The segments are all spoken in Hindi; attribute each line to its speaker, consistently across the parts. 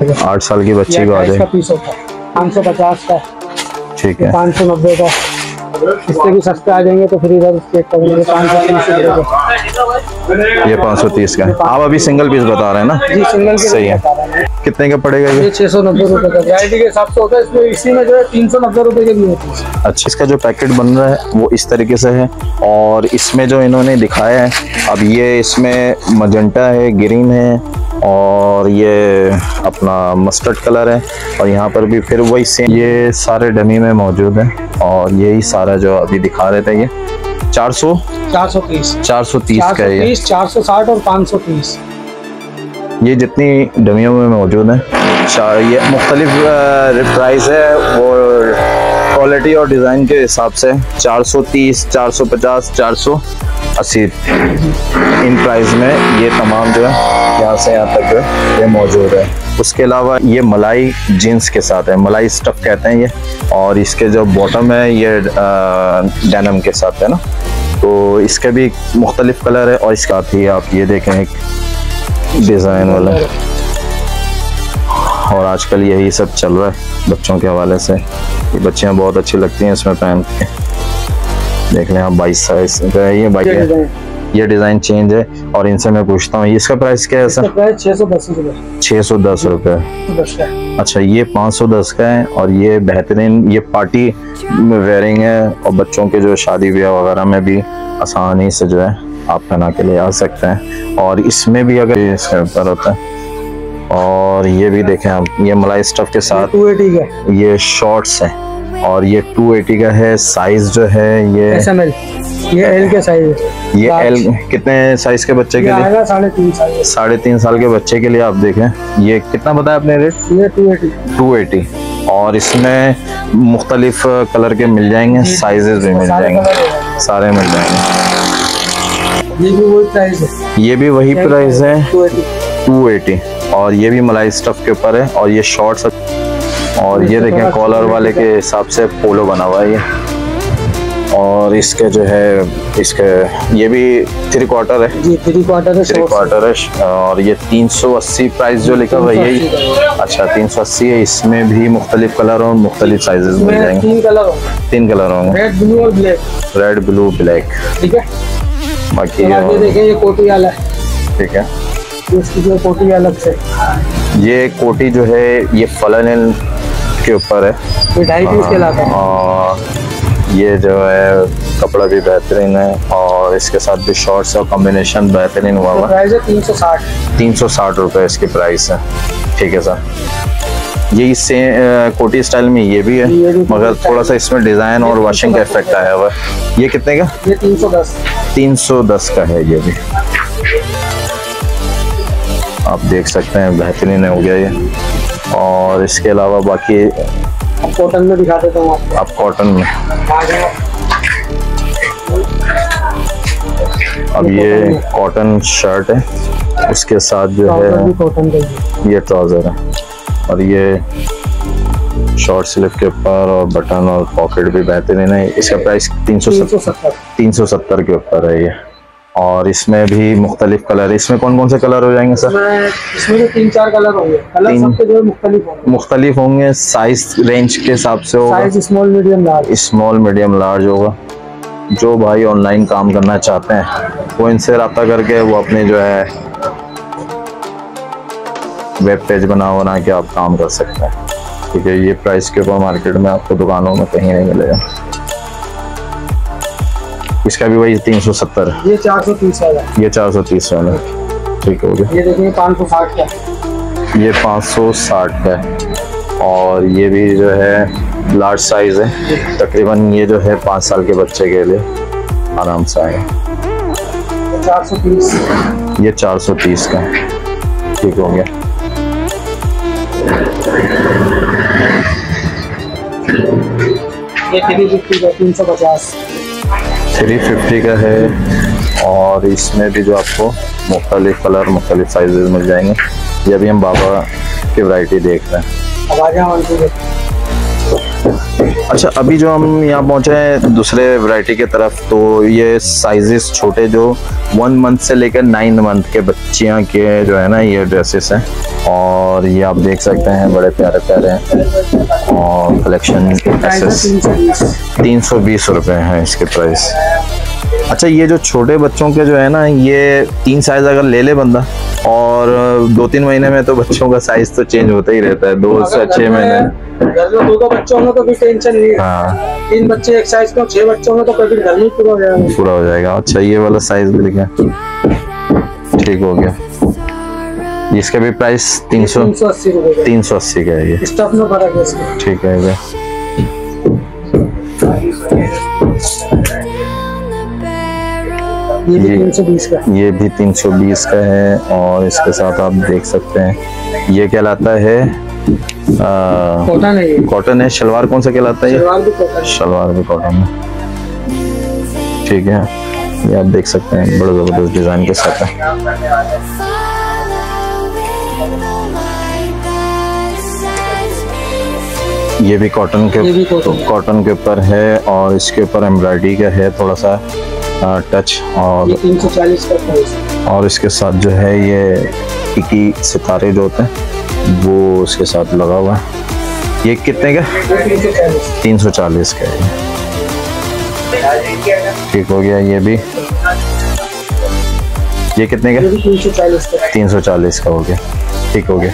Speaker 1: आठ साल की बच्ची को आ जाए
Speaker 2: पीस होता है पाँच सौ पचास का।
Speaker 1: ठीक है।
Speaker 2: पाँच सौ नब्बे का। इससे भी सस्ते आ जाएँगे तो फिर इधर चेक करेंगे पाँच सौ तीस
Speaker 1: ये पाँच सौ तीस का है। आप अभी सिंगल पीस बता रहे हैं ना?
Speaker 2: जी सिंगल के
Speaker 1: सही है। कितने का पड़ेगा ये?
Speaker 2: ये छह सौ नब्बे रुपए का। वैरायटी के हिसाब से होता है। इसमें इसी में जो है तीन सौ नब्बे रुपए के भी होती है।
Speaker 1: अच्छा इसका जो पैकेट बन रहा है वो इस तरीके से है। और इसमें जो इन्होंने दिखाया है अब ये इसमें मजंटा है ग्रीन है और ये अपना मस्टर्ड कलर है और यहाँ पर भी फिर वही सेम ये सारे डमी में मौजूद है और यही सारा जो अभी दिखा रहे थे ये 400
Speaker 2: चार सौ तीस।
Speaker 1: 430
Speaker 2: चार सौ
Speaker 1: का है
Speaker 2: तीस चार सौ साठ और पाँच सौ तीस।
Speaker 1: ये जितनी डमियों में मौजूद है ये मुख्तलिफ़ प्राइस है वो क्वालिटी और डिज़ाइन के हिसाब से 430, 450, 480 इन प्राइस में ये तमाम जो है, यहाँ से यहाँ तक है, ये मौजूद है। उसके अलावा ये मलाई जीन्स के साथ है। मलाई स्टफ़ कहते हैं ये। और इसके जो बॉटम है, ये डेनम के साथ है ना। तो इसके भी मुख्तलिफ़ कलर है और इसका भी आप ये देखें एक डिज़ाइन वाला। और आजकल यही सब चल रहा है बच्चों के हवाले से। ये बच्चियाँ बहुत अच्छी लगती हैं इसमें पहन के। देख लें आप बाईस साइज़ का है ये
Speaker 2: ये
Speaker 1: है ये डिज़ाइन चेंज है और इनसे मैं पूछता हूँ इसका प्राइस क्या है सर?
Speaker 2: प्राइस छह सौ दस रुपए।
Speaker 1: छः सौ दस रुपये
Speaker 2: दस का।
Speaker 1: अच्छा ये पाँच सौ दस का है और ये बेहतरीन ये पार्टी वेयरिंग है और बच्चों के जो शादी ब्याह वगैरह में भी आसानी से जो है आप पहना के ले आ सकते हैं। और इसमें भी अगर इसके ऊपर होता है और ये भी देखें आप ये मलाई स्टफ़ के साथ ये शॉर्ट्स है। और ये 280 का है साइज़ जो है ये
Speaker 2: एस एम एल ये एल के साइज़
Speaker 1: ये एल कितने साइज़ के बच्चे के लिए?
Speaker 2: साढ़े तीन साइज़
Speaker 1: साढ़े तीन साल के बच्चे के लिए आप देखें। ये कितना बताया आपने रेट
Speaker 2: ये टू एटी
Speaker 1: 280 और इसमें मुख्तलिफ़ कलर के मिल जाएँगे साइजेस भी मिल
Speaker 2: सारे
Speaker 1: जाएँगे। सारे मिल जाएँगे।
Speaker 2: ये भी वही प्राइस है।
Speaker 1: ये भी वही प्राइस है।
Speaker 2: टू एटी
Speaker 1: और ये भी मलाई स्टफ़ के ऊपर है। और ये शॉर्ट्स और ये देखें कॉलर वाले के हिसाब से पोलो बना हुआ है ये। और इसके जो है इसके ये भी थ्री क्वार्टर है।
Speaker 2: जी थ्री क्वार्टर है
Speaker 1: थ्री क्वार्टर है। और ये 380 प्राइस जो लिखा हुआ है यही। अच्छा 380 है। इसमें भी मुख्तलिफ़ कलर और मुख्तलिफ़ साइजेस मिल जाएँगे।
Speaker 2: तीन कलर होंगे।
Speaker 1: तीन कलर होंगे।
Speaker 2: रेड ब्लू और ब्लैक
Speaker 1: रेड ब्लू ब्लैक
Speaker 2: ठीक है?
Speaker 1: बाकी
Speaker 2: ये
Speaker 1: ये
Speaker 2: देखें ये कोटी वाला है।
Speaker 1: ठीक है।
Speaker 2: ये इसकी जो कोटी अलग से।
Speaker 1: ये कोटी जो है ये फलन के ऊपर है।
Speaker 2: ये ढाई पीस के लाता है।
Speaker 1: और ये जो है कपड़ा भी बेहतरीन है और इसके साथ भी शॉर्ट्स और कॉम्बिनेशन बेहतरीन हुआ हुआ।
Speaker 2: प्राइस है तीन सौ साठ।
Speaker 1: तीन सौ साठ रुपये इसकी प्राइस है। ठीक है सर। ये सेम कोटी स्टाइल में ये भी है
Speaker 2: ये भी
Speaker 1: मगर थोड़ा सा इसमें डिज़ाइन और वॉशिंग का इफ़ेक्ट आया हुआ है। ये कितने का?
Speaker 2: ये तीन सौ दस।
Speaker 1: तीन सौ दस का है ये भी। आप देख सकते हैं बेहतरीन हो गया ये। और इसके अलावा बाकी
Speaker 2: कॉटन में दिखा देता हूँ
Speaker 1: आप कॉटन में। अब ये कॉटन शर्ट है। उसके साथ जो है
Speaker 2: कॉटन।
Speaker 1: ये ट्राउज़र है। और ये शॉर्ट स्लीव के ऊपर और बटन और पॉकेट भी बेहतरीन है। इसका प्राइस तीन सौ
Speaker 2: सत्तर।
Speaker 1: तीन सौ सत्तर के ऊपर है ये। और इसमें भी मुख्तलिफ़ कलर इसमें कौन कौन से कलर हो जाएँगे सर?
Speaker 2: इसमें तीन चार कलर होंगे। कलर
Speaker 1: तीन-
Speaker 2: सबके जो मुख्तलिफ़ होंगे।
Speaker 1: मुख्तलिफ़ होंगे साइज़ रेंज के हिसाब से होगा।
Speaker 2: Small medium large
Speaker 1: small medium large होगा। जो भाई ऑनलाइन काम करना चाहते हैं वो इनसे रब्ता करके वो अपने जो है वेब पेज बना बना के आप काम कर सकते हैं। ठीक है ये प्राइस के ऊपर मार्केट में आपको दुकानों में कहीं नहीं मिलेगा। इसका भी वही तीन सौ सत्तर।
Speaker 2: ये चार सौ तीस वाला।
Speaker 1: ये चार सौ तीस वाला। ठीक हो गया।
Speaker 2: ये देखिए पाँच सौ साठ का।
Speaker 1: ये पाँच सौ साठ का है। और ये भी जो है लार्ज साइज़ है। तकरीबन ये जो है पाँच साल के बच्चे के लिए आराम से आएगा।
Speaker 2: ये चार सौ तीस।
Speaker 1: ये चार सौ तीस का ठीक हो गया।
Speaker 2: ये थ्री फिफ्टी का तीन सौ पचास।
Speaker 1: थ्री फिफ्टी का है और इसमें भी जो आपको मुख्तलिफ़ कलर मुख्तलिफ़ साइज़ मिल जाएँगे। ये भी हम बाबा की वैरायटी देख रहे हैं। अच्छा अभी जो हम यहाँ पहुँचे हैं दूसरे वैरायटी की तरफ़ तो ये साइजेस छोटे जो वन मंथ से लेकर नाइन मंथ के बच्चियाँ के जो है ना, ये ड्रेसेस हैं। और ये आप देख सकते हैं, बड़े प्यारे प्यारे हैं। और कलेक्शन तीन सौ बीस रुपये हैं इसके प्राइस अच्छा ये जो छोटे बच्चों के जो है ना, ये तीन साइज़ अगर ले ले बंदा और दो तीन महीने में तो बच्चों का साइज़ तो चेंज होता ही रहता है दो से छह महीने।
Speaker 2: घर में दो बच्चों तो कोई टेंशन नहीं है।
Speaker 1: हाँ।
Speaker 2: तीन बच्चे एक साइज़ के छह बच्चों में तो कभी घर में पूरा हो जाएगा।
Speaker 1: पूरा हो जाएगा। अच्छा ये वाला साइज़ भी लिखा ठीक हो गया। इसका भी प्राइस तीन सौ
Speaker 2: तीन सौ अस्सी
Speaker 1: तीन सौ अस्सी का है ये।
Speaker 2: स्टफ़ में फ़र्क है
Speaker 1: ठीक है ये
Speaker 2: ये भी तीन सौ बीस का
Speaker 1: ये भी 320 का है और इसके साथ आप देख सकते हैं। ये कहलाता है
Speaker 2: कॉटन है
Speaker 1: कॉटन है। शलवार कौन सा कहलाता है शलवार भी कॉटन है। ठीक है। ये आप देख सकते हैं बड़ा ज़बरदस्त डिज़ाइन के साथ है। ये भी कॉटन के। कॉटन के ऊपर है और इसके ऊपर एम्ब्रॉयडरी का है थोड़ा सा। टच और
Speaker 2: तीन सौ चालीस का प्राइस
Speaker 1: और इसके साथ जो है ये टिकी सितारे जो होते हैं वो उसके साथ लगा हुआ है। ये कितने का?
Speaker 2: तीन सौ चालीस।
Speaker 1: का है। ठीक हो गया ये भी। ये कितने का?
Speaker 2: तीन सौ चालीस का
Speaker 1: हो। गया। ठीक हो गया।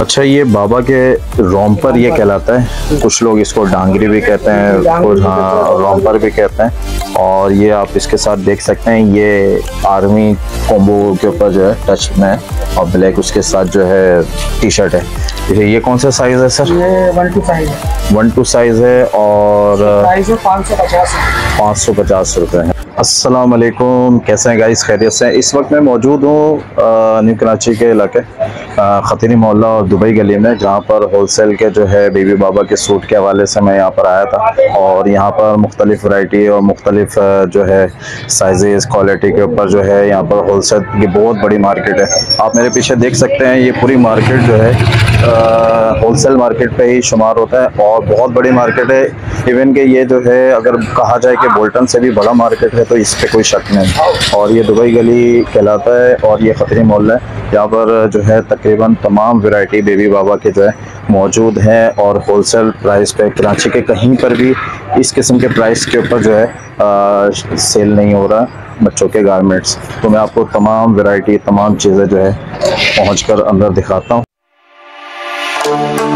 Speaker 1: अच्छा ये बाबा के रोम्पर ये कहलाता है। कुछ लोग इसको डांगरी भी कहते हैं कुछ हाँ रोम्पर भी कहते हैं। और ये आप इसके साथ देख सकते हैं ये आर्मी कॉम्बो के ऊपर जो है टच में और ब्लैक उसके साथ जो है टी शर्ट है। ये- ये कौन सा साइज़ है सर
Speaker 2: ये वन टू फाइव है।
Speaker 1: वन टू साइज़ है और
Speaker 2: प्राइस है पाँच सौ पचास है
Speaker 1: पाँच सौ पचास रुपये है। अस्सलाम वालेकुम कैसे हैं गाइस खैरियत से इस वक्त मैं मौजूद हूँ न्यू कराची के इलाके। खतीरी मोहल्ला और दुबई गली में, जहाँ पर होलसेल के जो है बेबी बाबा के सूट के हवाले से मैं यहाँ पर आया था। और यहाँ पर मुख्तलिफ़ वैरायटी और मुख्तलिफ़ जो है साइजेस क्वालिटी के ऊपर जो है यहाँ पर होलसेल की बहुत बड़ी मार्केट है। आप मेरे पीछे देख सकते हैं, ये पूरी मार्केट जो है होलसेल मार्केट पे ही शुमार होता है और बहुत बड़ी मार्केट है। इवन कि ये जो है अगर कहा जाए कि बोल्टन से भी बड़ा मार्केट है तो इस पर कोई शक नहीं। और ये दुबई गली कहलाता है और ये खतरी मोहल्ला है। यहाँ पर जो है तकरीबन तमाम वैरायटी बेबी बाबा के जो है मौजूद हैं और होलसेल प्राइस पे कराची के कहीं पर भी इस किस्म के प्राइस के ऊपर जो है आ, सेल नहीं हो रहा बच्चों के गारमेंट्स तो मैं आपको तमाम वैरायटी तमाम चीज़ें जो है पहुँच कर अंदर दिखाता हूँ। Thank you.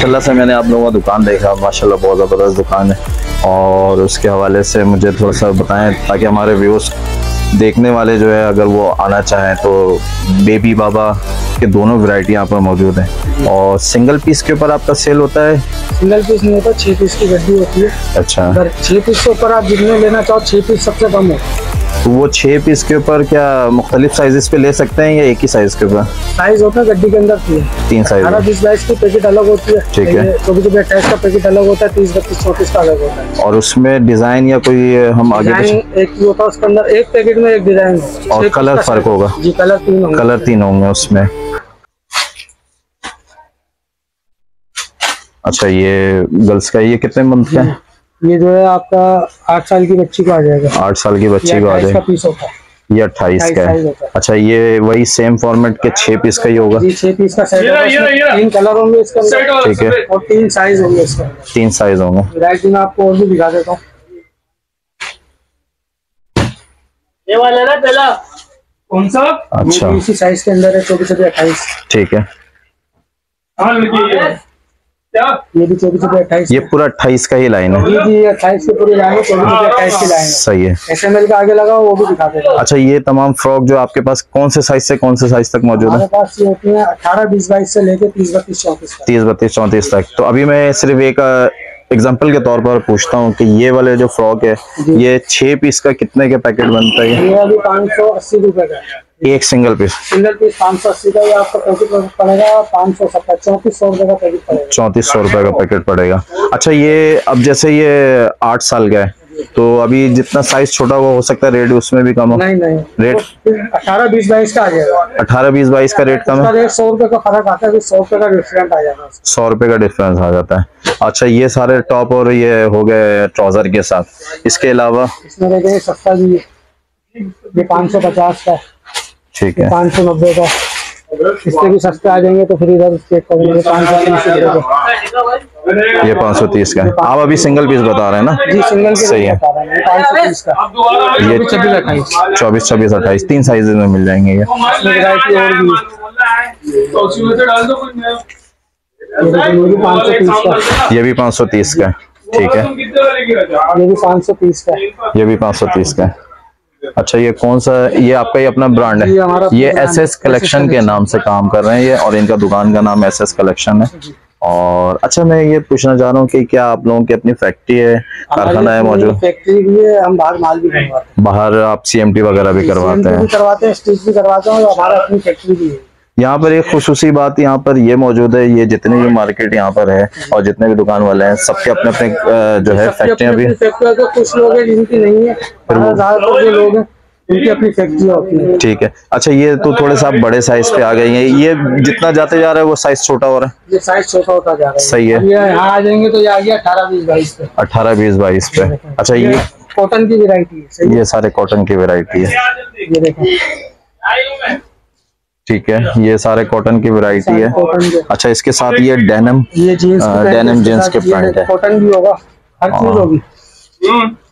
Speaker 1: माशाल्लाह से मैंने आप लोगों का दुकान देखा माशाल्लाह बहुत ज़बरदस्त दुकान है। और उसके हवाले से मुझे थोड़ा सा बताएँ ताकि हमारे व्यूज़ देखने वाले जो है अगर वो आना चाहें तो बेबी बाबा के दोनों वैरायटी यहाँ पर मौजूद हैं। और सिंगल पीस के ऊपर आपका सेल होता है?
Speaker 2: सिंगल पीस नहीं होता छह पीस की गड्डी होती है।
Speaker 1: अच्छा।
Speaker 2: छह पीस के ऊपर आप जितने लेना चाहो छह पीस सबसे कम है।
Speaker 1: तो वो छः पीस के ऊपर क्या मुख्तलिफ़ साइजेस पे ले सकते हैं या एक ही साइज़ के ऊपर?
Speaker 2: साइज़ होता है गड्डी के अंदर
Speaker 1: तीन साइज़
Speaker 2: अठारह बीस बाईस की पैकेट अलग होती है
Speaker 1: ठीक है।
Speaker 2: चौबीस रुपये अट्ठाईस का पैकेट अलग होता है तीस बत्तीस चौंतीस का अलग होता है।
Speaker 1: और उसमें डिज़ाइन या कोई हम आगे
Speaker 2: एक होता है उसके अंदर एक पैकेट में एक डिज़ाइन
Speaker 1: और कलर फ़र्क होगा।
Speaker 2: जी कलर तीन होंगे।
Speaker 1: कलर तीन होंगे उसमें। अच्छा ये गर्ल्स का ये कितने मंथ का है?
Speaker 2: ये जो है आपका आठ साल की बच्ची को आ जाएगा।
Speaker 1: आठ साल की बच्ची को आ
Speaker 2: 28 का
Speaker 1: जाए
Speaker 2: पीस होता है।
Speaker 1: ये अट्ठाईस का है। अच्छा ये वही सेम फॉर्मेट के छह पीस का ही होगा?
Speaker 2: छह पीस का सेट होगा तीन कलर होंगे इसके
Speaker 1: ठीक है।
Speaker 2: और तीन साइज़ होंगे इसके
Speaker 1: तीन साइज़ होंगे।
Speaker 2: वैरायटी में आपको और भी दिखा देता हूँ। ये वाला ना पहला। कौन सा?
Speaker 1: अच्छा।
Speaker 2: इसी साइज़ के अंदर है चौबीस से अट्ठाईस।
Speaker 1: ठीक है।
Speaker 2: हाँ। ये भी चौबीस से अट्ठाईस
Speaker 1: ये पूरा अट्ठाईस का ही लाइन है।
Speaker 2: ये भी अट्ठाईस की पूरी लाइन है चौबीस से अट्ठाईस की लाइन है
Speaker 1: सही है।
Speaker 2: एस एम एल का आगे लगा वो भी दिखा देगा
Speaker 1: अच्छा ये तमाम फ्रॉक जो आपके पास कौन से साइज़ से कौन से साइज़ तक मौजूद है?
Speaker 2: पास ये होती है अठारह बीस बाईस से लेके तीस बत्तीस चौंतीस तक।
Speaker 1: तीस बत्तीस चौंतीस तक। तो अभी मैं सिर्फ़ एक एग्ज़ाम्पल के तौर पर पूछता हूँ कि ये वाले जो फ्रॉक है ये छह पीस का कितने के पैकेट बनता है?
Speaker 2: ये अभी पाँच सौ अस्सी रुपए का है।
Speaker 1: एक सिंगल पीस
Speaker 2: सिंगल पीस पाँच सौ अस्सी का ये आपको पैकेट पड़ेगा पाँच सौ सत्तर चौंतीस सौ रुपए का पैकेट पड़ेगा।
Speaker 1: चौंतीस सौ रुपए का पैकेट पड़ेगा। अच्छा ये अब जैसे ये आठ साल का है तो अभी जितना साइज़ छोटा हुआ हो सकता है रेट उसमें भी कम हो?
Speaker 2: नहीं नहीं।
Speaker 1: रेट
Speaker 2: अठारह बीस बाईस का आ जाएगा।
Speaker 1: अठारह बीस बाईस का रेट कम है?
Speaker 2: रेट सौ रुपए का फ़र्क आता है सौ रुपए का डिफरेंट आ जाएगा।
Speaker 1: सौ रुपए का डिफरेंस आ जाता है। अच्छा ये सारे टॉप और ये हो गए ट्राउज़र के साथ। इसके अलावा?
Speaker 2: इसमें सस्ता भी है। ये पाँच सौ पचास का
Speaker 1: ठीक है।
Speaker 2: पाँच सौ नब्बे का। इससे भी सस्ते आ जाएँगे तो फिर इधर चेक करेंगे पाँच सौ तीस का।
Speaker 1: ये पाँच सौ तीस का आप अभी सिंगल पीस बता रहे हैं ना?
Speaker 2: जी सिंगल के
Speaker 1: सही है।
Speaker 2: पाँच सौ तीस का।
Speaker 1: ये
Speaker 2: छब्बीस अट्ठाईस।
Speaker 1: चौबीस छब्बीस अट्ठाईस। तीन साइज़ में मिल जाएँगे ये।
Speaker 2: ये भी पाँच सौ तीस का
Speaker 1: ठीक है।
Speaker 2: ये भी पाँच सौ तीस का
Speaker 1: ये भी पाँच सौ तीस का अच्छा ये कौन सा ये आपका ही अपना ब्रांड है? ये एस एस कलेक्शन के नाम से काम कर रहे हैं ये और इनका दुकान का नाम एस एस कलेक्शन है। और अच्छा मैं ये पूछना चाह रहा हूँ कि क्या आप लोगों की अपनी फैक्ट्री है कारखाना है मौजूद?
Speaker 2: फैक्ट्री भी है हम बाहर माल भी हैं
Speaker 1: बाहर आप सीएमटी वगैरह भी करवाते हैं।
Speaker 2: करवाते हैं स्टिच भी करवाते हैं और हमारा अपनी फैक्ट्री भी है।
Speaker 1: यहाँ पर एक खुशूसी बात यहाँ पर ये मौजूद है ये जितने भी मार्केट यहाँ पर है और जितने भी दुकान वाले हैं सबके अपने अपने जो है फैक्ट्रियाँ भी
Speaker 2: तो कुछ लोग हैं जिनकी नहीं है ज़्यादातर जो लोग हैं अपनी है
Speaker 1: ठीक है। अच्छा ये तो थोड़े सा बड़े साइज़ पे आ गए हैं। ये जितना जाते जा रहा है वो साइज़ छोटा हो रहा है?
Speaker 2: ये साइज़ छोटा होता जा रहा है।
Speaker 1: सही है।
Speaker 2: ये यहाँ आ जाएँगे तो ये आ गया अठारह बीस बाईस पे।
Speaker 1: अठारह बीस बाईस पे। अच्छा ये
Speaker 2: कॉटन की वेरायटी है
Speaker 1: ये सारे कॉटन की वेरायटी है।
Speaker 2: ये देखो।
Speaker 1: ठीक है ये सारे कॉटन की वैरायटी है। अच्छा इसके साथ ये डेनम
Speaker 2: ये जीन्स
Speaker 1: के पैंट है।
Speaker 2: कॉटन भी होगा हर चीज़
Speaker 1: हाँ।
Speaker 2: होगी।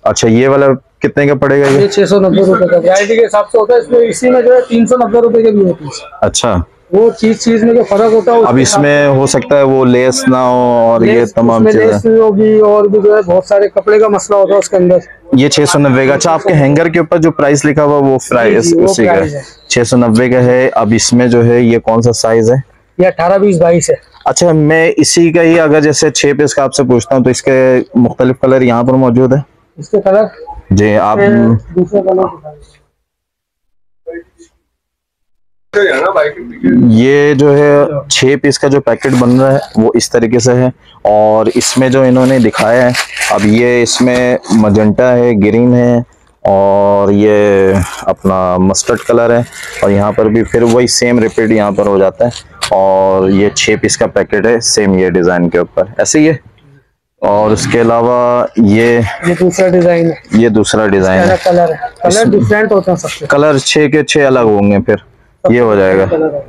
Speaker 1: अच्छा ये वाला कितने का पड़ेगा ये?
Speaker 2: ये छह सौ नब्बे रूपए का। वैरायटी के हिसाब से होता है इसमें इसी में जो है तीन सौ नब्बे रूपए के भी होती है।
Speaker 1: अच्छा।
Speaker 2: वो चीज़ चीज़ में जो फ़र्क होता है
Speaker 1: अब इसमें हो सकता है वो लेस ना हो और ये तमाम
Speaker 2: लेस होगी और भी जो है बहुत सारे कपड़े का मसला होता है उसके अंदर।
Speaker 1: ये छह सौ नब्बे का। अच्छा आपके हैंगर के ऊपर जो प्राइस लिखा हुआ वो प्राइस उसी का छह सौ नब्बे का है। अब इसमें जो है ये कौन सा साइज़ है?
Speaker 2: ये अठारह बीस बाईस है।
Speaker 1: अच्छा मैं इसी का ही अगर जैसे छह पीस का आपसे पूछता हूँ तो इसके मुख्तलिफ़ कलर यहाँ पर मौजूद है?
Speaker 2: इसके कलर
Speaker 1: जी आप
Speaker 2: दूसरे कलर।
Speaker 1: ये जो है छह पीस का जो पैकेट बन रहा है वो इस तरीके से है। और इसमें जो इन्होंने दिखाया है अब ये इसमें मजेंटा है ग्रीन है और ये अपना मस्टर्ड कलर है। और यहाँ पर भी फिर वही सेम रिपीट यहाँ पर हो जाता है। और ये छह पीस का पैकेट है सेम ये डिज़ाइन के ऊपर। ऐसे ही है। और उसके अलावा ये
Speaker 2: ये दूसरा डिज़ाइन है।
Speaker 1: ये दूसरा डिज़ाइन है।
Speaker 2: कलर है। कलर डिफरेंट होते हैं सबसे।
Speaker 1: कलर छह के छह अलग होंगे फिर। ये हो जाएगा।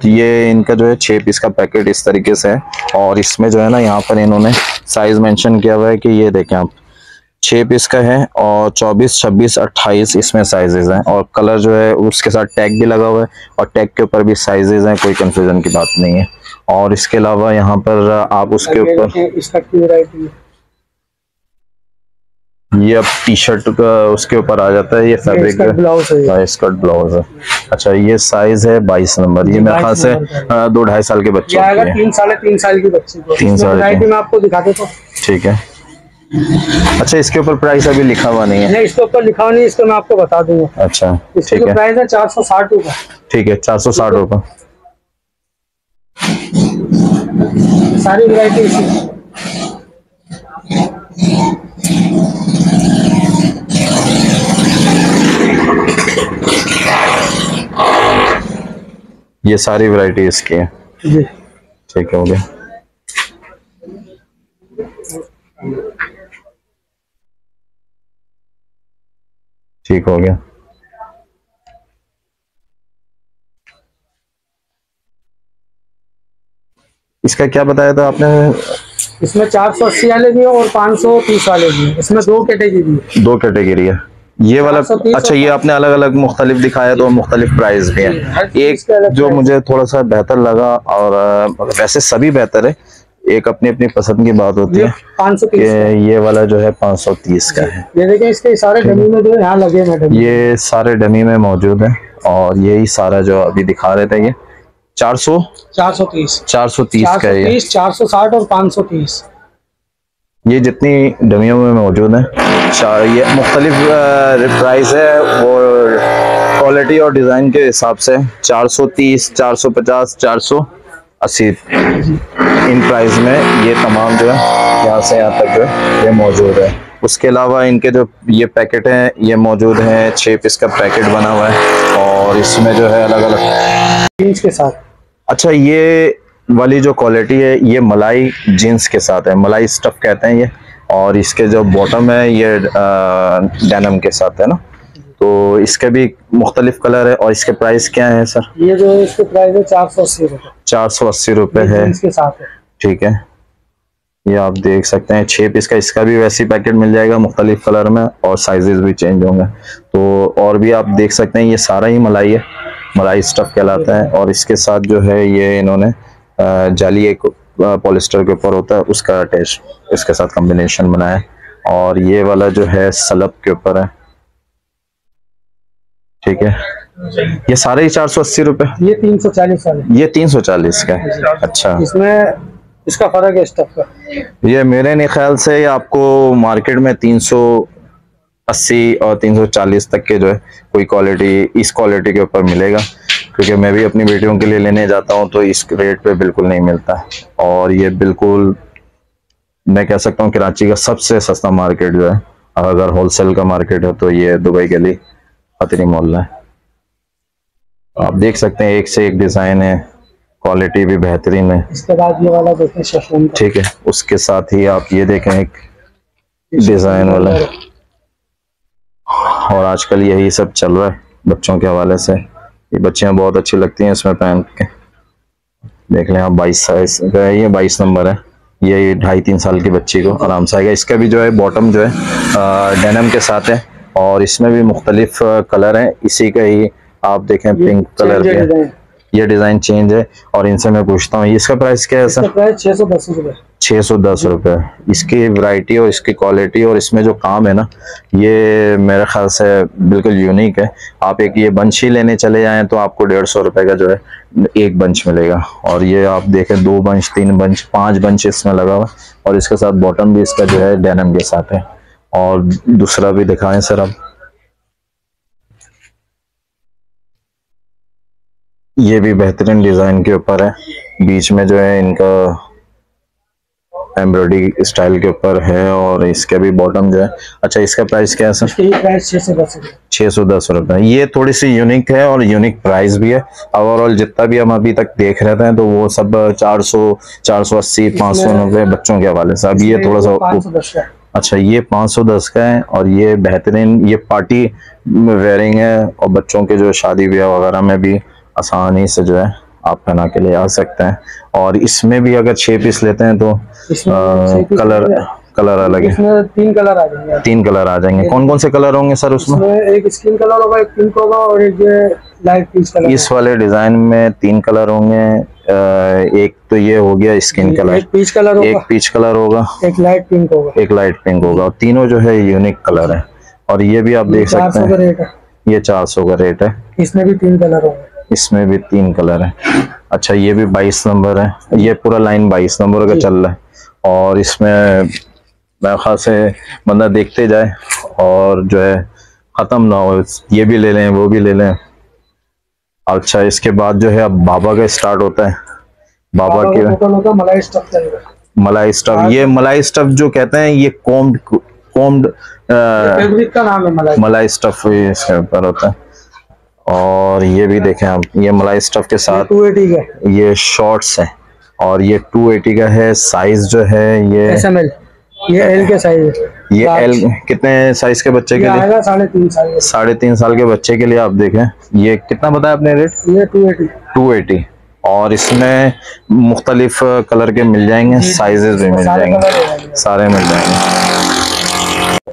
Speaker 1: ये इनका जो है छह पीस का पैकेट इस तरीके से है। और इसमें जो है ना यहाँ पर इन्होंने साइज़ मेंशन किया हुआ है कि ये देखें आप। छह पीस का है और चौबीस छब्बीस अट्ठाईस इसमें साइजेस हैं। और कलर जो है उसके साथ टैग भी लगा हुआ है और टैग के ऊपर भी साइजेस हैं कोई कंफ्यूजन की बात नहीं है। और इसके अलावा यहाँ पर आप उसके ऊपर
Speaker 2: देखें, इस तक की वैरायटी है
Speaker 1: ये अब टी शर्ट का उसके ऊपर आ जाता है ये फैब्रिक
Speaker 2: है।
Speaker 1: हाँ, स्कर्ट ब्लाउज है। अच्छा ये साइज़ है बाईस नंबर। ये मेरे ख्याल से
Speaker 2: 22 नंबर
Speaker 1: अ, दो ढाई साल के बच्चे
Speaker 2: आएगा
Speaker 1: के। लिए
Speaker 2: तीन साढ़े तीन साल की बच्ची
Speaker 1: तीन।
Speaker 2: में आपको दिखाते तो।
Speaker 1: ठीक है। अच्छा इसके ऊपर प्राइस अभी लिखा हुआ नहीं है।
Speaker 2: नहीं इसके ऊपर लिखा हुआ नहीं इसको मैं आपको बता दूँगा।
Speaker 1: अच्छा ठीक है।
Speaker 2: प्राइस है चार सौ साठ रुपए।
Speaker 1: ठीक है चार सौ साठ रुपये
Speaker 2: सारी वैरायटी
Speaker 1: ये सारी वैरायटी इसकी है।
Speaker 2: जी।
Speaker 1: ठीक है हो गया ठीक हो गया। इसका क्या बताया था आपने?
Speaker 2: इसमें चार सौ अस्सी वाले भी हैं और पाँच सौ तीस वाले भी इसमें दो कैटेगरी
Speaker 1: दो कैटेगरी है। ये वाला अच्छा ये आपने अलग अलग मुख्तलिफ़ दिखाया तो मुख्तलिफ़ प्राइस भी है। एक जो मुझे थोड़ा सा बेहतर लगा और वैसे सभी बेहतर है। एक अपनी अपनी पसंद की बात होती है
Speaker 2: सौ
Speaker 1: कि ये वाला जो है 530 का है।
Speaker 2: ये देखिए इसके सारे डमी में जो है यहाँ लगे हैं
Speaker 1: ये सारे डमी में मौजूद है और यही सारा जो अभी दिखा रहे थे ये। 400
Speaker 2: चार सौ तीस।
Speaker 1: 430
Speaker 2: चार
Speaker 1: का
Speaker 2: सौ
Speaker 1: है ये
Speaker 2: तीस चार सौ साठ और पाँच सौ तीस।
Speaker 1: ये जितनी डमियों में मौजूद है चा- ये मुख्तलिफ़ प्राइस है वो क्वालिटी और डिज़ाइन के हिसाब से 430 450 480 इन प्राइस में ये तमाम जो है यहाँ से यहाँ तक जो है ये मौजूद है। उसके अलावा इनके जो ये पैकेट हैं ये मौजूद हैं छः पीस का पैकेट बना हुआ है और इसमें जो है अलग अलग
Speaker 2: के साथ।
Speaker 1: अच्छा ये वाली जो क्वालिटी है ये मलाई जीन्स के साथ है। मलाई स्टफ़ कहते हैं ये। और इसके जो बॉटम है ये डेनम के साथ है ना। तो इसके भी मुख्तलिफ़ कलर है। और इसके प्राइस क्या है सर
Speaker 2: ये जो है इसके प्राइस है चार सौ अस्सी रुपये
Speaker 1: चार सौ अस्सी रुपये है।
Speaker 2: साथ है।
Speaker 1: ठीक है। ये आप देख सकते हैं छः पीस का इसका भी वैसी पैकेट मिल जाएगा मुख्तलिफ़ कलर में और साइजेस भी चेंज होंगे। तो और भी आप देख सकते हैं ये सारा ही मलाई है। मलाई स्टफ़ कहलाता है। और इसके साथ जो है ये इन्होंने जाली एक पॉलिस्टर के ऊपर होता है उसका अटैच इसके साथ कॉम्बिनेशन बनाया है। और ये वाला जो है सलब के ऊपर है। ठीक है? ये सारे ही चार सौ अस्सी रुपये
Speaker 2: ये तीन सौ चालीस
Speaker 1: ये तीन सौ चालीस का अच्छा।
Speaker 2: इसमें इसका फ़र्क है स्टफ़ का।
Speaker 1: ये मेरे नहीं ख्याल से आपको मार्केट में 380 और 340 तक के जो है कोई क्वालिटी इस क्वालिटी के ऊपर मिलेगा। क्योंकि मैं भी अपनी बेटियों के लिए लेने जाता हूँ तो इस रेट पे बिल्कुल नहीं मिलता और ये बिल्कुल मैं कह सकता हूँ कराची का सबसे सस्ता मार्केट जो है अगर होलसेल का मार्केट है तो ये दुबई गली खतरी मोहल्ला है। आप देख सकते हैं एक से एक डिज़ाइन है क्वालिटी भी बेहतरीन है।
Speaker 2: इसके बाद ये वाला देखें शेफोन
Speaker 1: ठीक है उसके साथ ही आप ये देखें एक डिज़ाइन वाला। और आजकल यही सब चल रहा है बच्चों के हवाले से। ये बच्चियाँ बहुत अच्छी लगती हैं इसमें पहन के। देख लें आप बाईस साइज़ का है ये बाईस नंबर है। ये ढाई तीन साल की बच्ची को आराम से आएगा। इसका भी जो है बॉटम जो है डेनम के साथ है और इसमें भी मुख्तलिफ़ कलर हैं। इसी का ही आप देखें पिंक कलर
Speaker 2: है
Speaker 1: के। ये डिज़ाइन चेंज है और इनसे मैं पूछता हूँ इसका प्राइस क्या है सर?
Speaker 2: प्राइस छह सौ दस
Speaker 1: सौ रुपये इसकी वैरायटी और इसकी क्वालिटी और इसमें जो काम है ना ये मेरे ख्याल से बिल्कुल यूनिक है। आप एक ये बंच ही लेने चले जाएँ तो आपको डेढ़ सौ रुपए का जो है एक बंच मिलेगा। और ये आप देखें दो बंच तीन बंच पाँच बंच इसमें लगा हुआ और इसके साथ बॉटम भी इसका जो है डेनम के साथ है। और दूसरा भी दिखाएँ सर अब ये भी बेहतरीन डिज़ाइन के ऊपर है। बीच में जो है इनका एम्ब्रॉयडरी स्टाइल के ऊपर है और इसका भी बॉटम जो है। अच्छा इसका प्राइस क्या है सर?
Speaker 2: छह सौ दस रुपये
Speaker 1: छः सौ दस रुपये ये थोड़ी सी यूनिक है और यूनिक प्राइस भी है। ओवरऑल जितना भी हम अभी तक देख रहे थे तो वो सब चार सौ चार सौ अस्सी पाँच सौ नब्बे बच्चों के हवाले से। अब ये थोड़ा सा अच्छा ये
Speaker 2: पाँच सौ दस का
Speaker 1: ये 510 का है और ये बेहतरीन ये पार्टी वेयरिंग है और बच्चों के जो शादी ब्याह वगैरह में भी आसानी से जो है आप पहना के ले आ सकते हैं। और इसमें भी अगर छह पीस लेते हैं तो आ, कलर कलर अलग है।
Speaker 2: तीन कलर आ जाएँगे।
Speaker 1: तीन कलर आ जाएँगे। कौन कौन से कलर होंगे सर उसमें?
Speaker 2: एक स्किन कलर होगा एक पिंक होगा और एक लाइट पीच कलर
Speaker 1: इस वाले डिज़ाइन में तीन कलर होंगे। एक तो ये हो गया स्किन कलर
Speaker 2: एक पीच कलर होगा।
Speaker 1: एक पीच कलर होगा।
Speaker 2: एक लाइट पिंक होगा।
Speaker 1: एक लाइट पिंक होगा। और तीनों जो है यूनिक कलर है। और ये भी आप देख सकते हैं। ये चार सौ का रेट है।
Speaker 2: इसमें भी तीन कलर होंगे।
Speaker 1: इसमें भी तीन कलर है। अच्छा ये भी बाईस नंबर है। ये पूरा लाइन बाईस नंबर का चल रहा है। और इसमें मेरे ख्याल से बंदा देखते जाए और जो है ख़त्म ना हो। ये भी ले लें वो भी ले लें। अच्छा इसके बाद जो है अब बाबा का स्टार्ट होता है। बाबा
Speaker 2: बाबा के मलाई स्टफ़
Speaker 1: मलाई स्टफ़ ये मलाई स्टफ़ जो कहते हैं ये कोम्ड कोम्ड
Speaker 2: फैब्रिक का नाम है मलाई।
Speaker 1: मलाई स्टफ़ इसके ऊपर होता है। और ये भी देखें आप ये मलाई स्टफ़ के साथ
Speaker 2: टू एटी का
Speaker 1: ये शॉर्ट्स है और ये टू एटी का है साइज़ जो है ये
Speaker 2: एस एम एल ये एल के साइज़
Speaker 1: ये एल कितने साइज़ के बच्चे के लिए?
Speaker 2: साढ़े तीन साल
Speaker 1: साढ़े तीन साल के बच्चे के लिए आप देखें ये कितना बताया आपने रेट
Speaker 2: ये टू एटी
Speaker 1: 280 और इसमें मुख्तलिफ़ कलर के मिल जाएँगे साइजेस भी मिल जाएँगे। सारे मिल जाएँगे।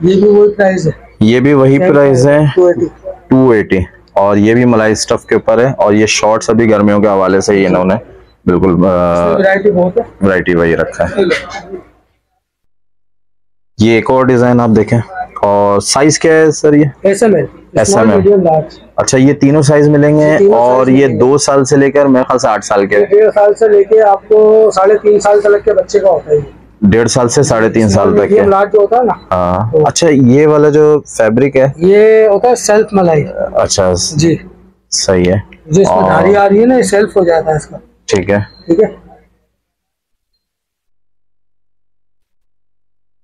Speaker 2: ये भी वही प्राइस है।
Speaker 1: ये भी वही प्राइस है।
Speaker 2: टू एटी
Speaker 1: और ये भी मलाई स्टफ़ के ऊपर है और ये शॉर्ट्स अभी गर्मियों के हवाले से ही इन्होंने बिल्कुल
Speaker 2: वैरायटी है।
Speaker 1: वही रखा है। ये एक और डिज़ाइन आप देखें। और साइज़ क्या है सर ये?
Speaker 2: एस एम एल लार्ज
Speaker 1: अच्छा ये तीनों साइज़ मिलेंगे
Speaker 2: तीनों
Speaker 1: और ये। दो साल से लेकर मेरे ख्याल से आठ साल के।
Speaker 2: डेढ़ साल से लेके आपको साढ़े तीन साल तक के बच्चे का होता है।
Speaker 1: डेढ़ साल से साढ़े तीन साल तक
Speaker 2: मीडियम जो होता है ना।
Speaker 1: हाँ। अच्छा ये वाला जो फैब्रिक है?
Speaker 2: ये होता है सेल्फ मलाई।
Speaker 1: अच्छा
Speaker 2: जी।
Speaker 1: सही है।
Speaker 2: जो इसमें
Speaker 1: और-
Speaker 2: धारी आ रही है ना ये सेल्फ हो जाता है इसका।
Speaker 1: ठीक है।
Speaker 2: ठीक है?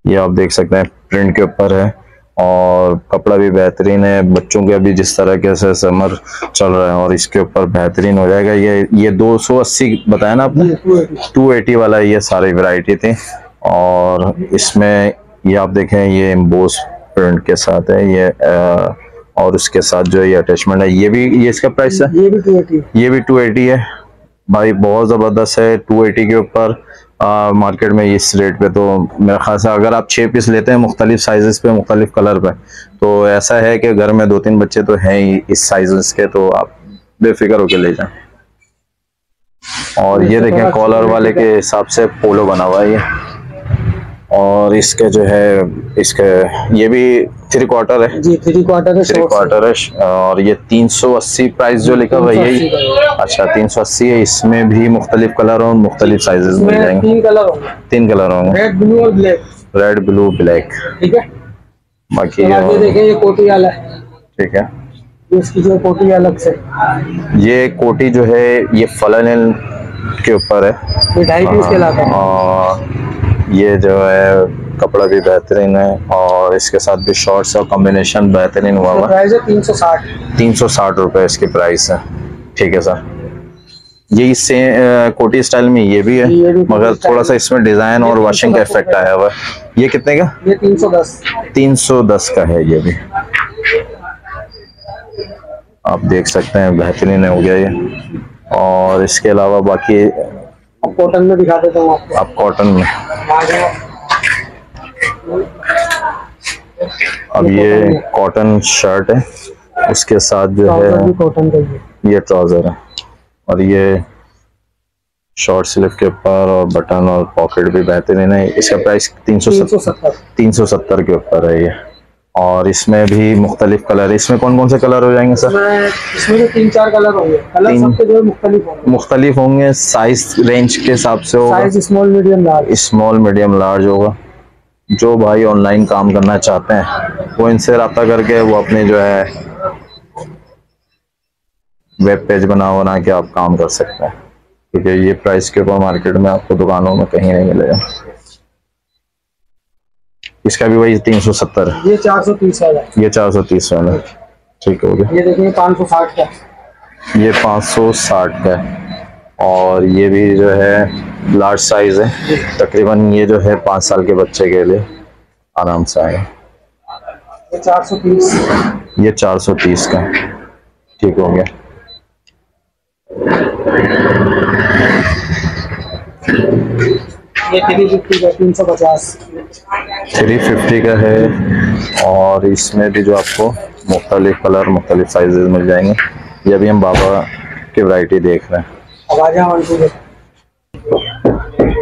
Speaker 1: ये आप देख सकते हैं प्रिंट के ऊपर है। और कपड़ा भी बेहतरीन है। बच्चों के अभी जिस तरह के से समर चल रहा है और इसके ऊपर बेहतरीन हो जाएगा। ये ये 280 बताया ना आपने?
Speaker 2: टू एटी
Speaker 1: 280 वाला ये सारी वैरायटी थी। और इसमें ये आप देखें ये एम्बोस प्रिंट के साथ है ये अ, और उसके साथ जो ये अटैचमेंट है ये भी ये इसका प्राइस है?
Speaker 2: ये भी टू एटी
Speaker 1: ये भी 280 है। भाई बहुत ज़बरदस्त है 280 के ऊपर। मार्केट में इस रेट पे तो मेरा ख्याल अगर आप छः पीस लेते हैं मुख्तलिफ़ साइजेस पे मुख्तलिफ़ कलर पे तो ऐसा है कि घर में दो तीन बच्चे तो हैं ही इस साइजेस के तो आप बेफिक्र होके ले जाएँ। और ये देखें कॉलर वाले के हिसाब से पोलो बना हुआ है ये। और इसके जो है इसके ये भी थ्री क्वार्टर है।
Speaker 2: जी थ्री क्वार्टर है
Speaker 1: थ्री क्वार्टर है और ये 380 प्राइस जो लिखा हुआ है यही
Speaker 2: 380
Speaker 1: अच्छा 380 है इसमें भी मुख्तलिफ़ कलर और मुख्तलिफ़ साइजेस मिल जाएँगे।
Speaker 2: तीन कलर होंगे।
Speaker 1: तीन कलर होंगे।
Speaker 2: रेड ब्लू और ब्लैक
Speaker 1: रेड ब्लू ब्लैक
Speaker 2: ठीक है?
Speaker 1: बाकी
Speaker 2: ये देखें ये कोटी वाला है।
Speaker 1: ठीक है।
Speaker 2: इसकी जो कोटी अलग से।
Speaker 1: ये कोटी जो है ये फलन के ऊपर है।
Speaker 2: ये ढाई पीस के लाता है।
Speaker 1: और ये जो है कपड़ा भी बेहतरीन है और इसके साथ भी शॉर्ट्स और कॉम्बिनेशन बेहतरीन हुआ हुआ। है
Speaker 2: तीन सौ साठ।
Speaker 1: तीन सौ साठ रुपए इसकी प्राइस है। ठीक है सर ये इससे अ, कोटी स्टाइल में ये भी है
Speaker 2: ये भी
Speaker 1: मगर थोड़ा सा इसमें डिज़ाइन और वॉशिंग का इफ़ेक्ट आया हुआ है। ये कितने का?
Speaker 2: ये तीन सौ दस।
Speaker 1: 310 का है ये भी। आप देख सकते हैं बेहतरीन हो गया ये। और इसके अलावा बाकी
Speaker 2: कॉटन में दिखा देता हूँ
Speaker 1: आप कॉटन में। अब ये कॉटन शर्ट है। उसके साथ जो है
Speaker 2: कॉटन का
Speaker 1: ये ट्राउज़र है। और ये शॉर्ट स्लीव के ऊपर और बटन और पॉकेट भी बेहतरीन है। इसका प्राइस तीन सौ
Speaker 2: सत्तर।
Speaker 1: तीन सौ सत्तर के ऊपर है ये। और इसमें भी मुख्तलिफ़ कलर इसमें कौन कौन से कलर हो जाएँगे सर?
Speaker 2: इसमें जो तीन चार कलर होंगे। कलर सबके जो है मुख्तलिफ़ होंगे।
Speaker 1: मुख्तलिफ़ होंगे। साइज़ रेंज के हिसाब से होगा।
Speaker 2: Size small medium large
Speaker 1: small medium large होगा। जो भाई ऑनलाइन काम करना चाहते हैं वो इनसे रब्ता करके वो अपने जो है वेब पेज बना बना के आप काम कर सकते हैं। क्योंकि ये प्राइस के ऊपर मार्केट में आपको दुकानों में कहीं नहीं मिलेगा। इसका भी वही तीन सौ सत्तर।
Speaker 2: ये चार सौ तीस वाला।
Speaker 1: ये चार सौ तीस वाला। ठीक हो गया।
Speaker 2: ये देखिए पाँच सौ साठ का।
Speaker 1: ये पाँच सौ साठ का और ये भी जो है लार्ज साइज़ है। तकरीबन ये जो है पाँच साल के बच्चे के लिए आराम से आएगा।
Speaker 2: ये चार सौ तीस।
Speaker 1: ये चार सौ तीस का। ठीक हो गया।
Speaker 2: थ्री फिफ्टी का तीन सौ पचास।
Speaker 1: थ्री फिफ्टी का है और इसमें भी जो आपको मुख्तलिफ़ कलर मुख्तलिफ़ साइजेस मिल जाएँगे। ये अभी हम बाबा की वैरायटी देख रहे हैं।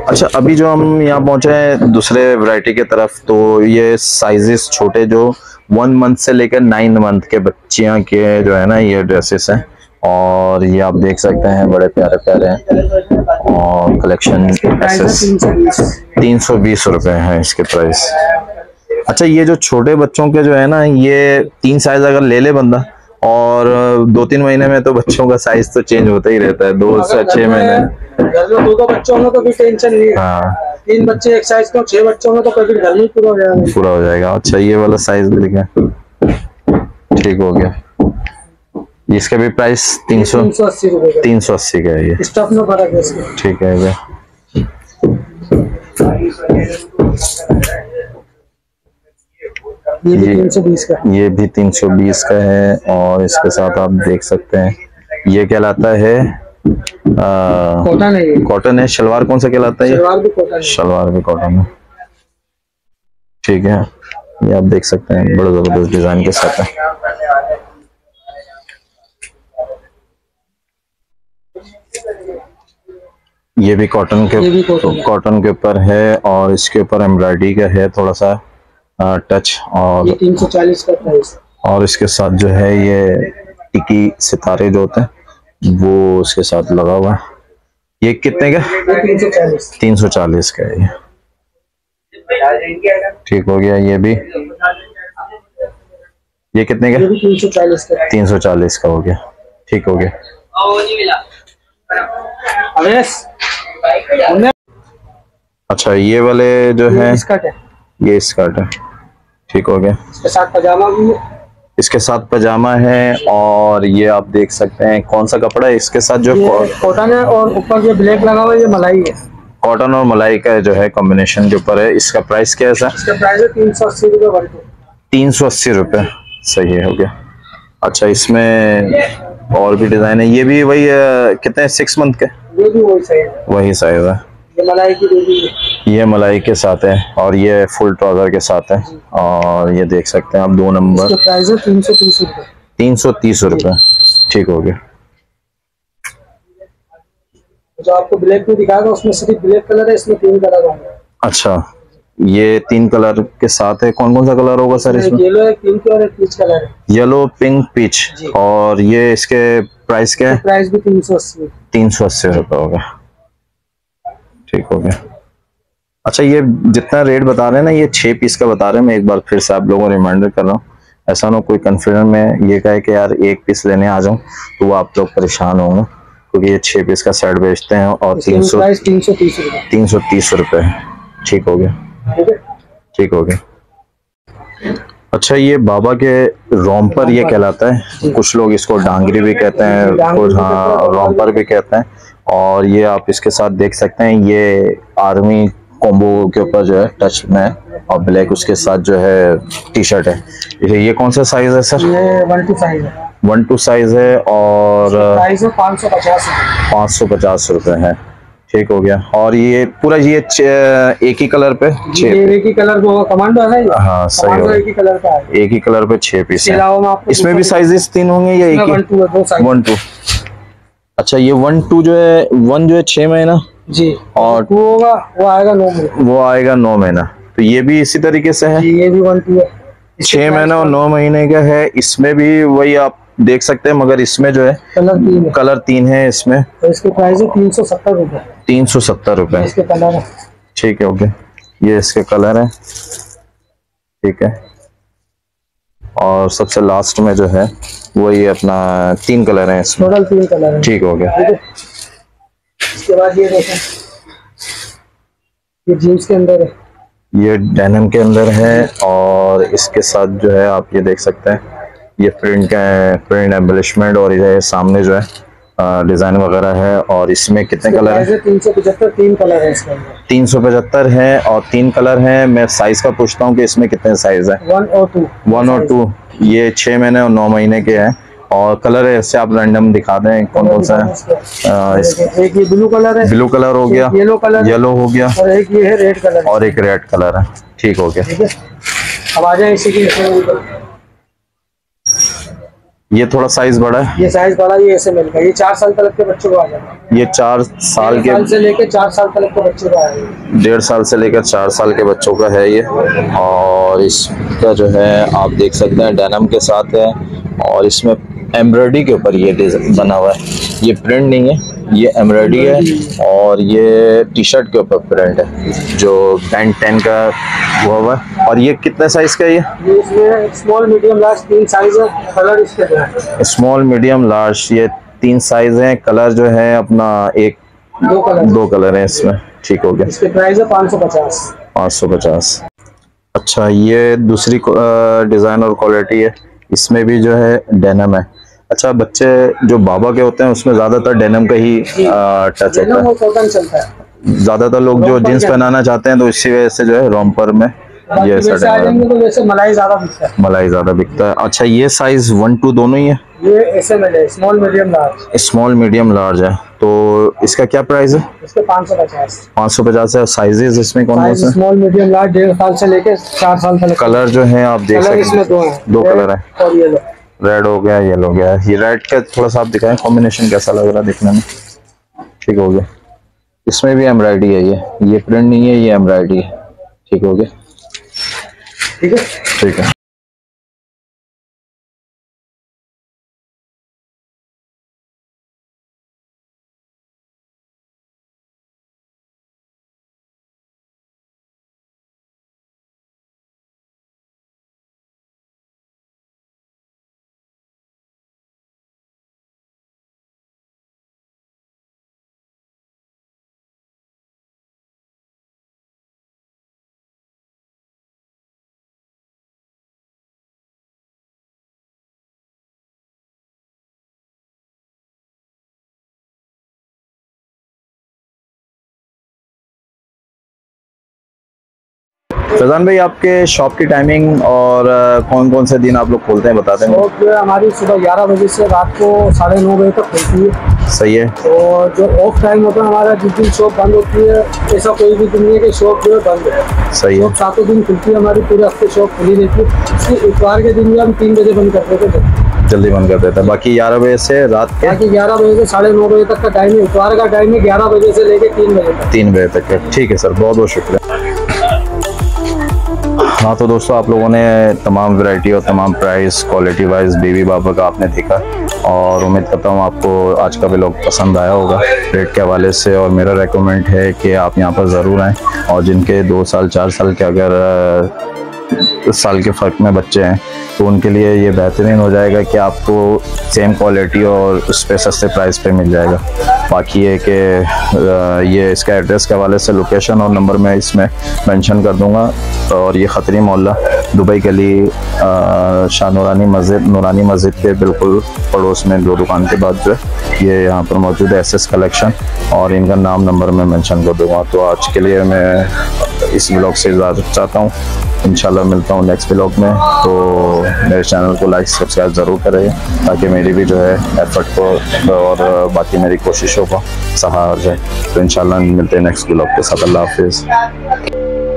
Speaker 1: अच्छा अभी जो हम यहाँ पहुँचे हैं दूसरे वैरायटी की तरफ़ तो ये साइजेस छोटे जो वन मंथ से लेकर नाइन मंथ के बच्चियाँ के जो है ना ये ड्रेसेस हैं और ये आप देख सकते हैं बड़े प्यारे प्यारे हैं। और कलेक्शन एसेस
Speaker 2: तीन सौ बीस
Speaker 1: रुपए हैं इसके प्राइस अच्छा ये जो छोटे बच्चों के जो है ना ये तीन साइज़ अगर ले ले बंदा और दो तीन महीने में तो बच्चों का साइज़ तो चेंज होता ही रहता है दो से छह महीने।
Speaker 2: घर में दो दो बच्चे होंगे तो भी टेंशन नहीं है।
Speaker 1: हाँ।
Speaker 2: तीन बच्चे एक साइज़ के छह बच्चे होंगे तो कभी घर में पूरा हो जाएगा।
Speaker 1: पूरा हो जाएगा। अच्छा ये वाला साइज़ भी लिखा ठीक हो गया। इसका भी प्राइस तीन सौ
Speaker 2: तीन सौ अस्सी का।
Speaker 1: है ये।
Speaker 2: स्टफ़ में फ़र्क है
Speaker 1: ठीक है भैया
Speaker 2: ये भी
Speaker 1: ये-
Speaker 2: तीन सौ बीस का।
Speaker 1: ये भी तीन सौ बीस का है और इसके साथ आप देख सकते हैं। ये कहलाता है
Speaker 2: कॉटन है
Speaker 1: कॉटन है। शलवार कौन सा कहलाता है ये?
Speaker 2: भी कॉटन है।
Speaker 1: शलवार भी कॉटन है। ठीक है ये आप देख सकते हैं बड़े ज़बरदस्त डिज़ाइन के साथ है। ये भी कॉटन के। कॉटन के ऊपर है और इसके ऊपर एम्ब्रॉयडरी का है थोड़ा सा अ, टच और
Speaker 2: तीन सौ चालीस का प्राइस
Speaker 1: और इसके साथ जो है ये टिकी सितारे जो होते हैं वो उसके साथ लगा हुआ है। ये कितने का?
Speaker 2: तीन सौ चालीस।
Speaker 1: का है ये। ठीक हो गया ये भी। ये कितने का?
Speaker 2: तीन सौ चालीस का
Speaker 1: तीन सौ चालीस का हो गया। ठीक हो गया। अच्छा ये वाले जो है
Speaker 2: स्कर्ट है
Speaker 1: ये स्कर्ट है ठीक हो गया।
Speaker 2: इसके साथ पजामा भी है?
Speaker 1: इसके साथ पजामा है और ये आप देख सकते हैं कौन सा कपड़ा है। इसके साथ जो
Speaker 2: कॉटन है और ऊपर जो ब्लैक लगा हुआ है ये मलाई है।
Speaker 1: कॉटन और मलाई का जो है कॉम्बिनेशन के ऊपर है। इसका प्राइस क्या है सर
Speaker 2: इसका प्राइस है तीन सौ अस्सी रुपये
Speaker 1: तीन सौ अस्सी रुपये सही है हो गया। अच्छा इसमें और भी डिज़ाइन है। ये भी वही कितने सिक्स मंथ के?
Speaker 2: ये भी वही है
Speaker 1: साइज़ है।
Speaker 2: ये मलाई की बेबी है।
Speaker 1: ये मलाई के साथ है और ये फुल ट्राउज़र के साथ है और ये देख सकते हैं आप दो नंबर।
Speaker 2: प्राइस है तीन सौ तीस रुपये
Speaker 1: तीन सौ तीस ठीक हो गया।
Speaker 2: जो आपको ब्लैक में दिखाएगा उसमें सिर्फ़ ब्लैक कलर है इसमें तीन कलर होंगे।
Speaker 1: अच्छा ये तीन कलर के साथ है। कौन कौन सा कलर होगा सर इसमें?
Speaker 2: येलो है पिंक और पीच कलर है।
Speaker 1: येलो पिंक पीच और ये इसके प्राइस क्या है?
Speaker 2: प्राइस भी तीन सौ अस्सी
Speaker 1: तीन सौ अस्सी रुपये हो होगा ठीक हो गया। अच्छा ये जितना रेट बता रहे हैं ना ये छह पीस का बता रहे हैं मैं एक बार फिर से आप लोगों को रिमाइंडर कर रहा हूँ। ऐसा ना कोई कन्फ्यूज़न में ये कहे कि यार एक पीस लेने आ जाऊँ तो वो आप लोग परेशान होंगे क्योंकि ये छह पीस का सेट बेचते हैं और तीन सौ
Speaker 2: तीन सौ तीस रुपये
Speaker 1: तीन सौ तीस रुपये ठीक हो गया।
Speaker 2: ठीक हो
Speaker 1: गया। अच्छा ये बाबा के रोम्पर ये कहलाता है। कुछ लोग इसको डांगरी भी कहते हैं कुछ हाँ
Speaker 2: हैं,
Speaker 1: भी कहते हैं। और ये आप इसके साथ देख सकते हैं ये आर्मी कॉम्बो के ऊपर जो है टच में और ब्लैक उसके साथ जो है टी शर्ट है। ये ये कौन सा साइज़ है सर?
Speaker 2: ये वन टू साइज़ है।
Speaker 1: वन टू साइज़ है और
Speaker 2: पाँच सौ पचास रुपये
Speaker 1: पाँच सौ पचास रुपये है। ठीक हो गया। और ये पूरा ये एक ही कलर पे छः
Speaker 2: ये एक ही कलर वो कमांडो है ये?
Speaker 1: हाँ सही हो
Speaker 2: एक ही कलर का है
Speaker 1: एक ही कलर पे छह पीस है। इसमें भी साइजेस तीन होंगे या एक ही?
Speaker 2: है
Speaker 1: वन टू अच्छा ये वन टू जो है वन जो है छह महीना
Speaker 2: जी।
Speaker 1: और
Speaker 2: टू होगा वो आएगा नौ महीना
Speaker 1: वो आएगा नौ महीना तो ये भी इसी तरीके से है?
Speaker 2: ये भी वन टू है।
Speaker 1: छह महीना और नौ महीने का है। इसमें भी वही आप देख सकते हैं मगर इसमें जो है
Speaker 2: कलर तीन है।
Speaker 1: कलर तीन है इसमें।
Speaker 2: तो इसके प्राइस है तीन सौ सत्तर रूपए।
Speaker 1: तीन सौ सत्तर रूपए।
Speaker 2: इसके कलर है।
Speaker 1: ठीक है ओके। ये इसके कलर है। ठीक है। और सबसे लास्ट में जो है वो ये अपना तीन कलर है इसमें।
Speaker 2: टोटल तीन कलर है।
Speaker 1: ठीक हो गया
Speaker 2: इसके बाद ये देखें। ये जीन्स के अंदर है।
Speaker 1: ये डेनिम के अंदर है और इसके साथ जो है आप ये देख सकते हैं। ये प्रिंट का प्रिंट एम्बलिशमेंट और ये सामने जो है डिज़ाइन वगैरह है और इसमें कितने कलर
Speaker 2: प्राइस
Speaker 1: है?
Speaker 2: है तीन सौ पचहत्तर तीन कलर है इसके
Speaker 1: तीन सौ पचहत्तर है और तीन कलर है। मैं साइज़ का पूछता हूँ कि इसमें कितने साइज़ है।
Speaker 2: वन और टू
Speaker 1: वन और टू ये छः महीने और नौ महीने के हैं। और कलर ऐसे आप रैंडम दिखा दें कौन कौन सा है।
Speaker 2: एक ये ब्लू कलर है
Speaker 1: ब्लू कलर हो गया।
Speaker 2: येलो कलर
Speaker 1: येलो हो गया।
Speaker 2: और एक ये है रेड कलर
Speaker 1: और एक रेड कलर है। ठीक हो गया।
Speaker 2: ठीक है। अब आ जाए इसी की
Speaker 1: ये थोड़ा साइज़ बड़ा है।
Speaker 2: ये साइज़ बड़ा ये ऐसे मिलेगा ये चार साल तक के बच्चों को आ जाएगा
Speaker 1: ये चार साल के
Speaker 2: साल से लेके चार साल तक के बच्चों का आएगा
Speaker 1: डेढ़ साल से लेकर चार साल के बच्चों का है ये। और इसका जो है आप देख सकते हैं डेनम के साथ है। और इसमें एम्ब्रॉयडरी के ऊपर ये डिज़ाइन बना हुआ है। ये प्रिंट नहीं है। ये एम्ब्रॉयडरी है और ये टी शर्ट के ऊपर प्रिंट है जो बैंड टेन का हुआ हुआ है। और ये कितने साइज़ का ये?
Speaker 2: ये स्मॉल मीडियम लार्ज तीन साइज़ है कलर इसके
Speaker 1: स्मॉल मीडियम लार्ज ये तीन साइज़ हैं। कलर जो है अपना एक
Speaker 2: दो कलर
Speaker 1: दो कलर हैं इसमें। ठीक हो गया।
Speaker 2: इसके प्राइस है पाँच सौ पचास।
Speaker 1: पाँच सौ पचास। अच्छा ये दूसरी डिज़ाइन और क्वालिटी है। इसमें भी जो है डेनम है। अच्छा बच्चे जो बाबा के होते हैं उसमें ज़्यादातर डेनम का ही टच होता
Speaker 2: है।
Speaker 1: ज़्यादातर लोग जो जींस पहनाना चाहते हैं तो इसी वजह से जो है रोमपर में ये
Speaker 2: तो मलाई ज़्यादा बिकता है।
Speaker 1: मलाई ज़्यादा बिकता है। अच्छा ये साइज़ वन टू दोनों ही है?
Speaker 2: ये ऐसे मिले small medium large
Speaker 1: small medium large है। तो इसका क्या प्राइस है?
Speaker 2: इसके पाँच सौ पचास।
Speaker 1: पाँच सौ पचास है। साइजेस इसमें कौन कौन से
Speaker 2: स्मॉल मीडियम लार्ज डेढ़ साल से लेके चार साल तक।
Speaker 1: कलर जो है आप देख सकते
Speaker 2: दो
Speaker 1: हैं। दो कलर है।
Speaker 2: और येलो
Speaker 1: रेड हो गया येलो हो गया। ये रेड का थोड़ा सा आप दिखाएँ कॉम्बिनेशन कैसा लग रहा है देखने में? ठीक हो गया। इसमें भी एम्ब्रॉयडरी है ये। ये प्रिंट नहीं है ये एम्ब्रॉयडरी है। ठीक हो गया।
Speaker 2: ठीक है।
Speaker 1: ठीक है। फैजान भाई आपके शॉप की टाइमिंग और कौन कौन से दिन आप लोग खोलते हैं बताते हैं।
Speaker 2: शॉप हमारी सुबह ग्यारह बजे से रात को साढ़े नौ बजे तक खुलती है।
Speaker 1: सही है।
Speaker 2: और जो ऑफ़ टाइम होता है हमारा जिस दिन शॉप बंद होती है ऐसा कोई भी दिन नहीं है कि शॉप जो है बंद है।
Speaker 1: सही है।
Speaker 2: सातों दिन खुलती है हमारी पूरे हफ़्ते शॉप खुली रहती है। इसलिए इतवार के दिन भी हम तीन बजे बंद कर देते थे
Speaker 1: जल्दी बंद कर देता है। बाकी ग्यारह बजे से रात के?
Speaker 2: बाकी ग्यारह बजे से साढ़े नौ बजे तक का टाइम है। इतवार का टाइम है ग्यारह बजे से लेके तीन बजे तक।
Speaker 1: तीन बजे तक है ठीक है सर बहुत बहुत शुक्रिया। हाँ तो दोस्तों आप लोगों ने तमाम वैरायटी और तमाम प्राइस क्वालिटी वाइज बेबी बाबा का आपने देखा और उम्मीद करता हूँ आपको आज का भी लोग पसंद आया होगा। रेट के हवाले से और मेरा रेकमेंड है कि आप यहाँ पर ज़रूर आएँ और जिनके दो साल, चार साल के अगर साल के फ़र्क में बच्चे हैं तो उनके लिए ये बेहतरीन हो जाएगा कि आपको सेम क्वालिटी और उस पर सस्ते प्राइस पे मिल जाएगा। बाकी ये कि ये इसका एड्रेस के हवाले से लोकेशन और नंबर मैं इसमें मेंशन कर दूँगा। और ये ख़तरी मोहल्ला, दुबई गली शाह नूरानी मस्जिद नूरानी मस्जिद के बिल्कुल पड़ोस में दो दुकान के बाद जो है, ये यहाँ पर मौजूद है एस कलेक्शन और इनका नाम नंबर मैं मेंशन कर दूँगा। तो आज के लिए मैं इस ब्लॉग से इजाज़त चाहता हूँ। इंशाल्लाह मिलता हूँ नेक्स्ट ब्लॉग में। तो मेरे चैनल को लाइक सब्सक्राइब ज़रूर करें, ताकि मेरी भी जो है एफर्ट को, और बाकी मेरी कोशिशों को सहारा जाए। तो इंशाल्लाह मिलते हैं नेक्स्ट ब्लॉग के साथ। अल्लाह हाफिज़।